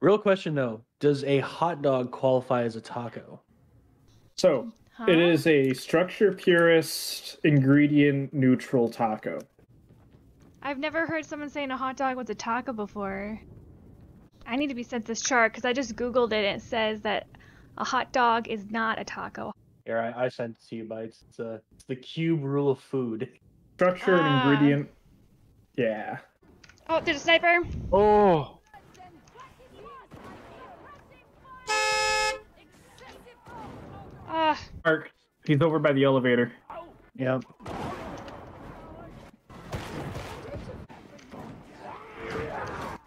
Real question though: Does a hot dog qualify as a taco? So Huh? it is a structure purist, ingredient neutral taco. I've never heard someone saying a hot dog was a taco before. I need to be sent this chart because I just googled it and it says that a hot dog is not a taco. Here, I, I sent it to you, Bytes. It's a it's the cube rule of food. Structure and Ah. ingredient. Yeah. Oh, there's a sniper. Oh, Mark, he's over by the elevator. Yep.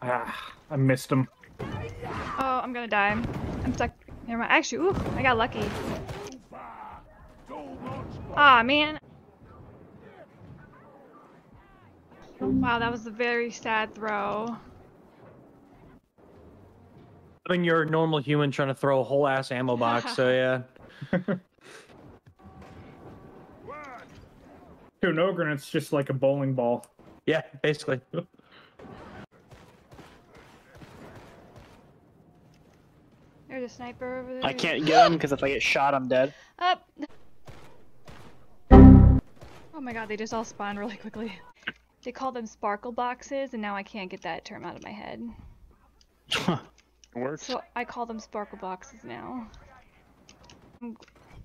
Ah, I missed him. oh, I'm gonna die. I'm stuck. Never mind. Actually, ooh, I got lucky. Ah, man. Wow, that was a very sad throw. I mean, you're a normal human trying to throw a whole ass ammo box, so yeah. To an ogre, it's just like a bowling ball. Yeah, basically. There's a sniper over there. I can't get him because if I get shot, I'm dead. Up. Oh my god, they just all spawned really quickly. They call them sparkle boxes, and now I can't get that term out of my head. Works. So I call them sparkle boxes now. Mm,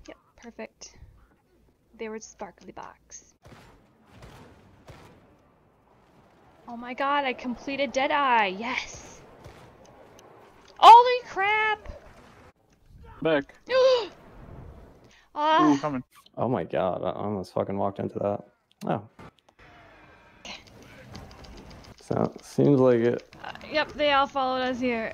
Yep, perfect. They were sparkly box. Oh my god, I completed Deadeye! Yes! Holy crap! Back. Ah, Ooh, coming. Oh my god, I almost fucking walked into that. Oh. So, seems like it. uh, yep, they all followed us here.